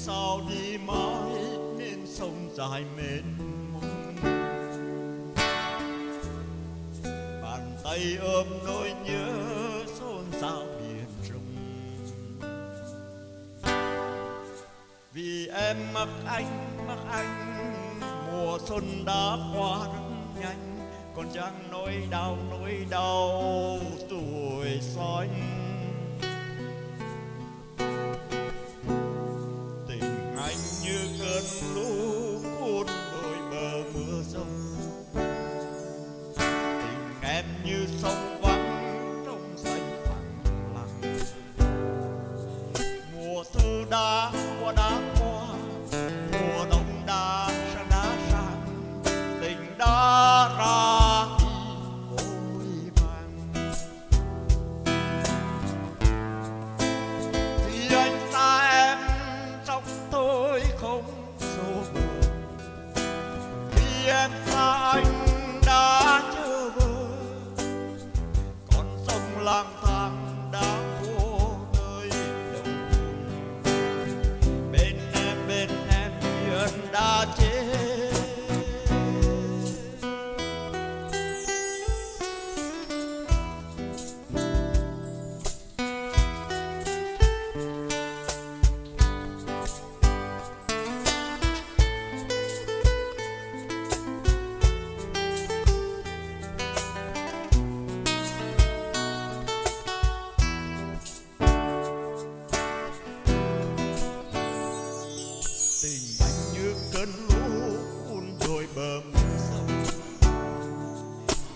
sao đi mãi nên sông dài mệt bàn tay ôm nỗi nhớ xôn xao biển trùng. vì em mắc anh mắc anh, mùa xuân đã qua rất nhanh. Còn chẳng nỗi đau nỗi đau tuổi xói em như sông vắng trong xanh phẳng lặng. Mùa thu đã qua đã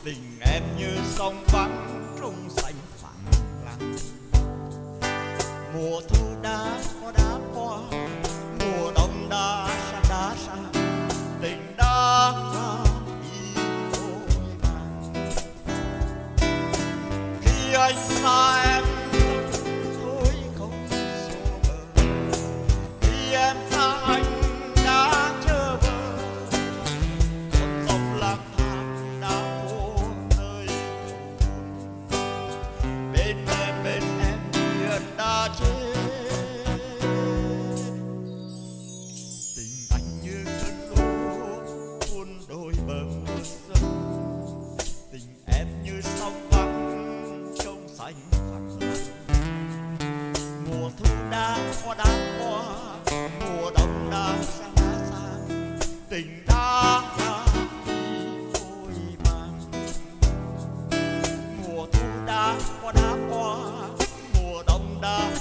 tình em như sông vắng trong xanh phẳng lặng. Mùa thu đã có đã mùa thu đang có đám hoa, mùa đông đang xa xa. Tình ta ôi mang mùa thu đang có đám hoa, mùa đông đang